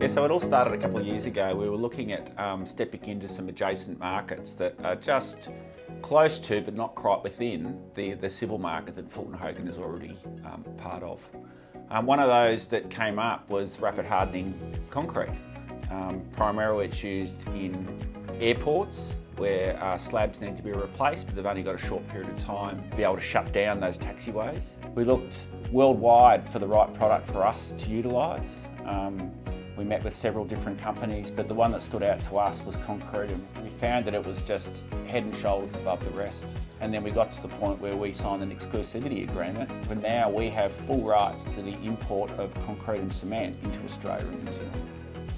Yeah, so it all started a couple of years ago. We were looking at um, stepping into some adjacent markets that are just close to, but not quite within, the, the civil market that Fulton Hogan is already um, part of. Um, one of those that came up was rapid hardening concrete. Um, primarily it's used in airports where uh, slabs need to be replaced but they've only got a short period of time to be able to shut down those taxiways. We looked worldwide for the right product for us to utilise. Um, we met with several different companies, but the one that stood out to us was Concretum. We found that it was just head and shoulders above the rest. And then we got to the point where we signed an exclusivity agreement. But now we have full rights to the import of Concretum cement into Australia and New Zealand.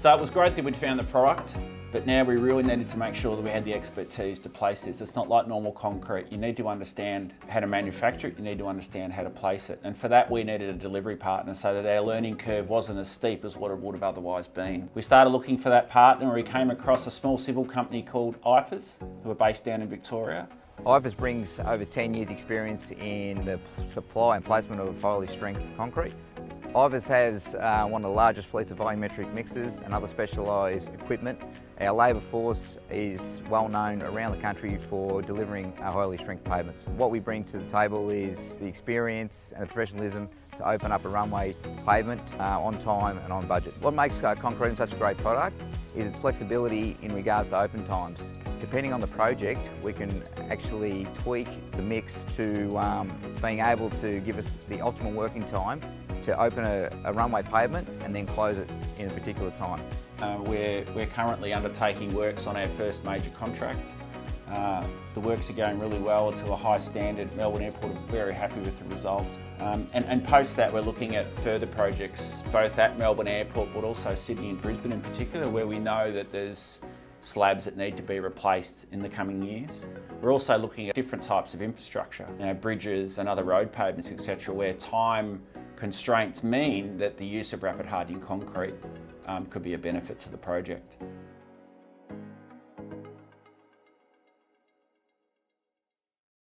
So it was great that we'd found the product. But now we really needed to make sure that we had the expertise to place this. It's not like normal concrete. You need to understand how to manufacture it, you need to understand how to place it. And for that we needed a delivery partner so that our learning curve wasn't as steep as what it would have otherwise been. We started looking for that partner and we came across a small civil company called Eifers, who are based down in Victoria. Eifers brings over 10 years experience in the supply and placement of high early strength concrete. Eifers has uh, one of the largest fleets of volumetric mixers and other specialised equipment. Our labour force is well known around the country for delivering our high early strength pavements. What we bring to the table is the experience and the professionalism to open up a runway pavement uh, on time and on budget. What makes uh, Concretum such a great product is its flexibility in regards to open times. Depending on the project, we can actually tweak the mix to um, being able to give us the optimal working time to open a, a runway pavement and then close it in a particular time. Uh, we're, we're currently undertaking works on our first major contract. Uh, the works are going really well to a high standard. Melbourne Airport are very happy with the results. Um, and, and, post that, we're looking at further projects, both at Melbourne Airport, but also Sydney and Brisbane in particular, where we know that there's slabs that need to be replaced in the coming years. We're also looking at different types of infrastructure, you know, bridges and other road pavements, etc., where time constraints mean that the use of rapid hardening concrete um, could be a benefit to the project.